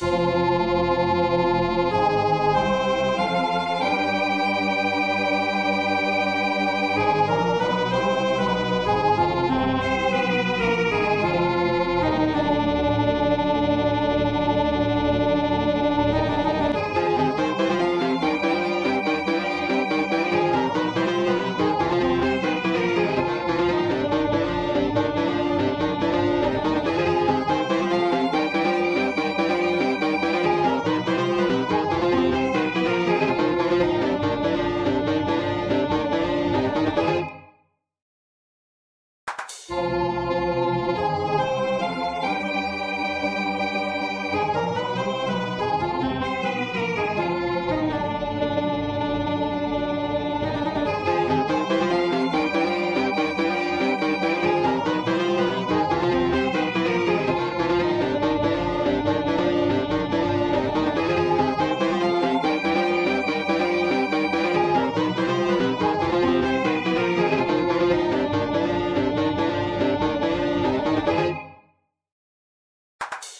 Música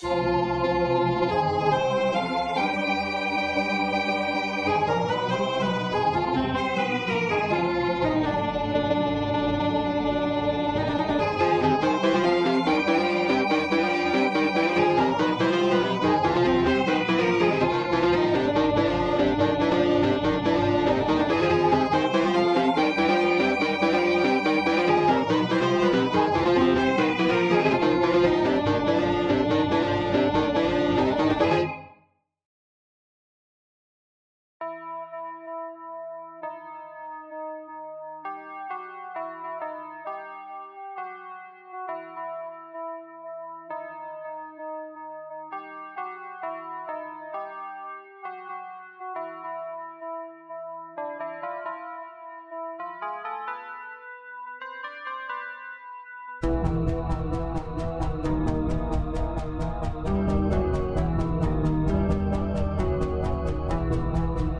Oh.